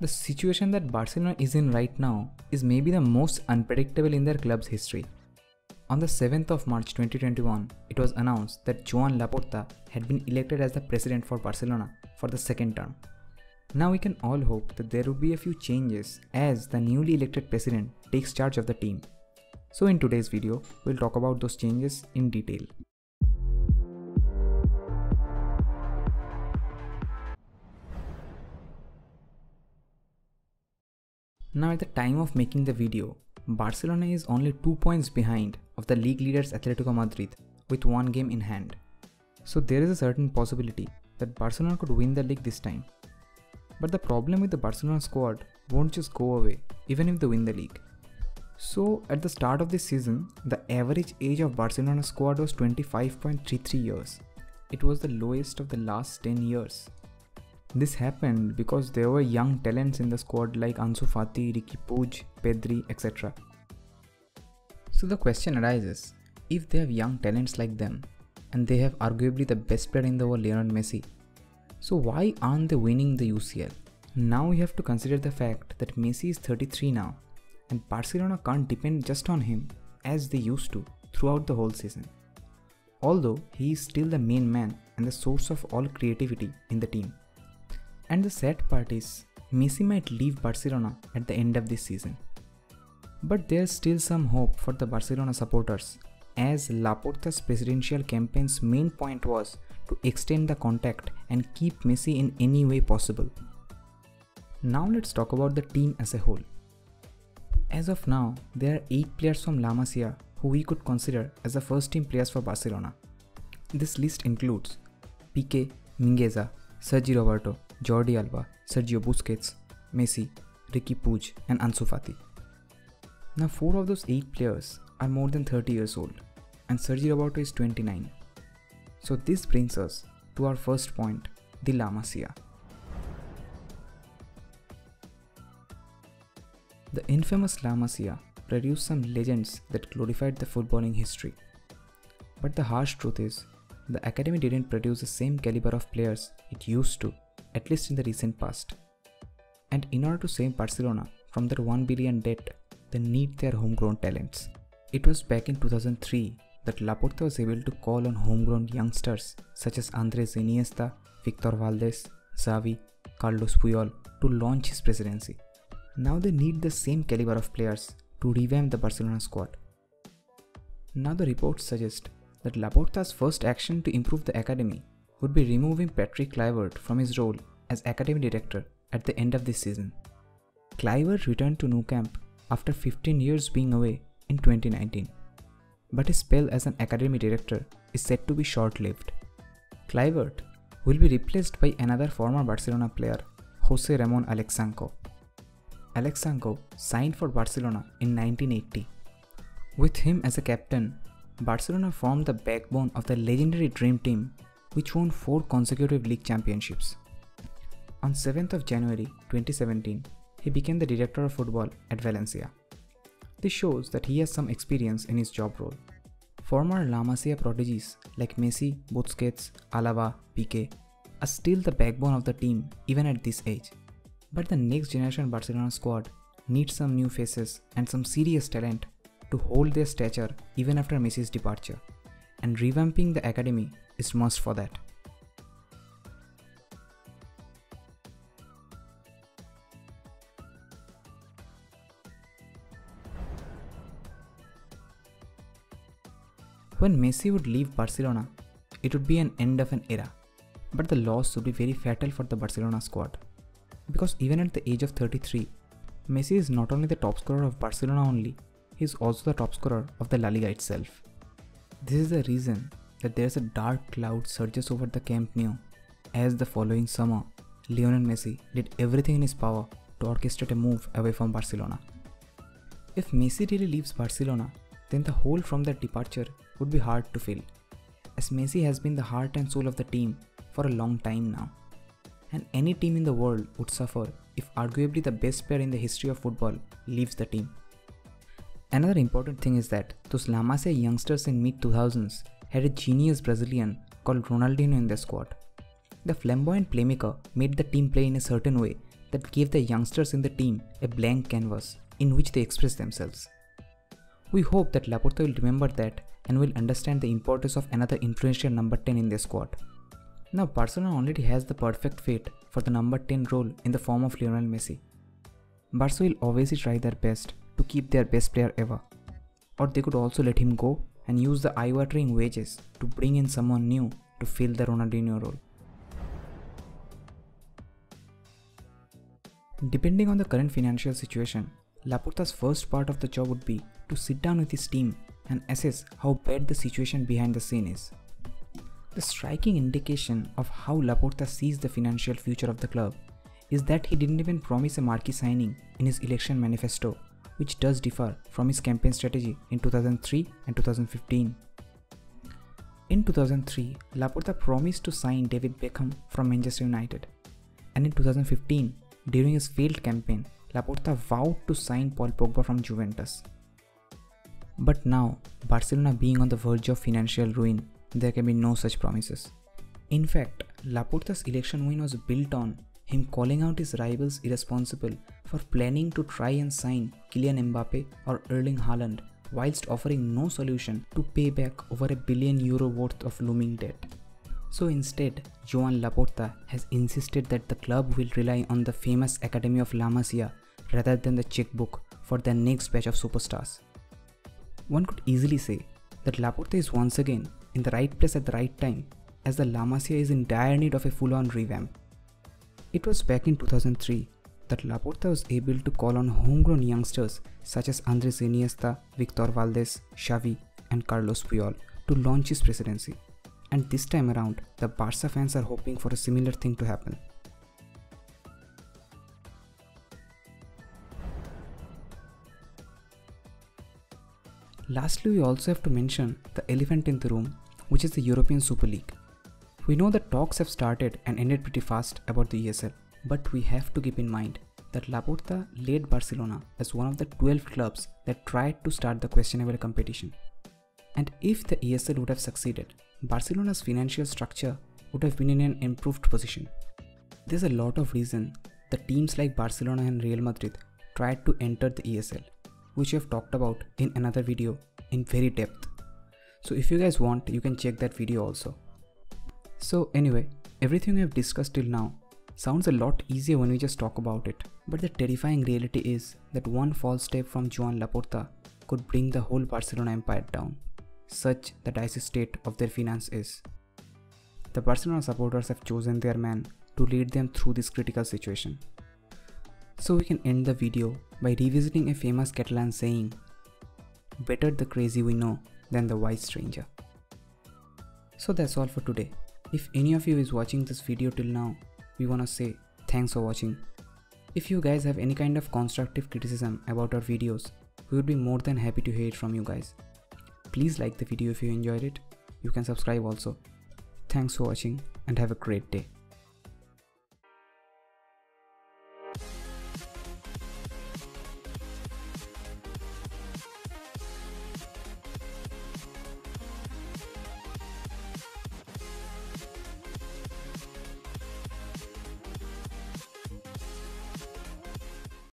The situation that Barcelona is in right now is maybe the most unpredictable in their club's history. On the 7th of March 2021, it was announced that Joan Laporta had been elected as the president for Barcelona for the second term. Now we can all hope that there will be a few changes as the newly elected president takes charge of the team. So in today's video, we'll talk about those changes in detail. Now at the time of making the video, Barcelona is only 2 points behind of the league leaders Atletico Madrid with one game in hand. So there is a certain possibility that Barcelona could win the league this time. But the problem with the Barcelona squad won't just go away even if they win the league. So at the start of this season, the average age of Barcelona squad was 25.33 years. It was the lowest of the last 10 years. This happened because there were young talents in the squad like Ansu Fati, Riqui Puig, Pedri, etc. So the question arises, if they have young talents like them, and they have arguably the best player in the world Lionel Messi, so why aren't they winning the UCL? Now we have to consider the fact that Messi is 33 now, and Barcelona can't depend just on him as they used to throughout the whole season. Although he is still the main man and the source of all creativity in the team. And the sad part is, Messi might leave Barcelona at the end of this season. But there's still some hope for the Barcelona supporters, as Laporta's presidential campaign's main point was to extend the contact and keep Messi in any way possible. Now let's talk about the team as a whole. As of now, there are 8 players from La Masia who we could consider as the first team players for Barcelona. This list includes Piqué, Mingueza, Sergi Roberto, Jordi Alba, Sergio Busquets, Messi, Riqui Puig, and Ansu Fati. Now, four of those eight players are more than 30 years old, and Sergio Roberto is 29. So, this brings us to our first point the La Masia. The infamous La Masia produced some legends that glorified the footballing history. But the harsh truth is, the academy didn't produce the same caliber of players it used to at least in the recent past. And in order to save Barcelona from their 1 billion debt, they need their homegrown talents. It was back in 2003 that Laporta was able to call on homegrown youngsters such as Andres Iniesta, Victor Valdés, Xavi, Carlos Puyol to launch his presidency. Now they need the same caliber of players to revamp the Barcelona squad. Now the reports suggest that Laporta's first action to improve the academy would be removing Patrick Kluivert from his role as academy director at the end of this season. Kluivert returned to Nou Camp after 15 years being away in 2019, but his spell as an academy director is said to be short-lived. Kluivert will be replaced by another former Barcelona player, Jose Ramon Alexanko. Alexanko signed for Barcelona in 1980. With him as a captain, Barcelona formed the backbone of the legendary Dream Team which won four consecutive league championships. On 7th of January 2017, he became the director of football at Valencia. This shows that he has some experience in his job role. Former La Masia prodigies like Messi, Busquets, Alba, Piqué are still the backbone of the team even at this age. But the next generation Barcelona squad needs some new faces and some serious talent to hold their stature even after Messi's departure. And revamping the academy is must for that. When Messi would leave Barcelona, it would be an end of an era. But the loss would be very fatal for the Barcelona squad. Because even at the age of 33, Messi is not only the top scorer of Barcelona only, he is also the top scorer of the La Liga itself. This is the reason that there's a dark cloud surges over the Camp Nou as the following summer, Lionel Messi did everything in his power to orchestrate a move away from Barcelona. If Messi really leaves Barcelona, then the hole from that departure would be hard to fill, as Messi has been the heart and soul of the team for a long time now. And any team in the world would suffer if arguably the best player in the history of football leaves the team. Another important thing is that those La Masia youngsters in mid 2000s had a genius Brazilian called Ronaldinho in their squad. The flamboyant playmaker made the team play in a certain way that gave the youngsters in the team a blank canvas in which they express themselves. We hope that Laporta will remember that and will understand the importance of another influential number 10 in their squad. Now Barcelona already has the perfect fit for the number 10 role in the form of Lionel Messi. Barca will obviously try their best to keep their best player ever. Or they could also let him go and use the eye-watering wages to bring in someone new to fill the Ronaldinho role. Depending on the current financial situation, Laporta's first part of the job would be to sit down with his team and assess how bad the situation behind the scene is. The striking indication of how Laporta sees the financial future of the club is that he didn't even promise a marquee signing in his election manifesto, which does differ from his campaign strategy in 2003 and 2015. In 2003, Laporta promised to sign David Beckham from Manchester United, and in 2015, during his failed campaign, Laporta vowed to sign Paul Pogba from Juventus. But now, Barcelona being on the verge of financial ruin, there can be no such promises. In fact, Laporta's election win was built on him calling out his rivals irresponsible for planning to try and sign Kylian Mbappe or Erling Haaland whilst offering no solution to pay back over a billion euro worth of looming debt. So instead, Joan Laporta has insisted that the club will rely on the famous Academy of La Masia rather than the checkbook for their next batch of superstars. One could easily say that Laporta is once again in the right place at the right time as the La Masia is in dire need of a full-on revamp. It was back in 2003 that Laporta was able to call on homegrown youngsters such as Andres Iniesta, Victor Valdés, Xavi and Carlos Puyol to launch his presidency. And this time around, the Barca fans are hoping for a similar thing to happen. Lastly, we also have to mention the elephant in the room, which is the European Super League. We know that talks have started and ended pretty fast about the ESL, but we have to keep in mind that Laporta led Barcelona as one of the 12 clubs that tried to start the questionable competition. And if the ESL would have succeeded, Barcelona's financial structure would have been in an improved position. There's a lot of reason that teams like Barcelona and Real Madrid tried to enter the ESL which we have talked about in another video in very depth. So if you guys want, you can check that video also. So anyway, everything we have discussed till now sounds a lot easier when we just talk about it. But the terrifying reality is that one false step from Joan Laporta could bring the whole Barcelona empire down. Such the dicey state of their finance is. The Barcelona supporters have chosen their man to lead them through this critical situation. So we can end the video by revisiting a famous Catalan saying, Better the crazy we know than the wise stranger. So that's all for today. If any of you is watching this video till now, we wanna say thanks for watching. If you guys have any kind of constructive criticism about our videos, we would be more than happy to hear it from you guys. Please like the video if you enjoyed it. You can subscribe also. Thanks for watching and have a great day.